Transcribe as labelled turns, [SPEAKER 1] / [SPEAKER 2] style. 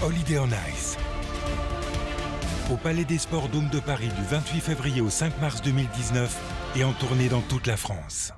[SPEAKER 1] Holiday on Ice. Au Palais des Sports Dôme de Paris du 28 février au 5 mars 2019 et en tournée dans toute la France.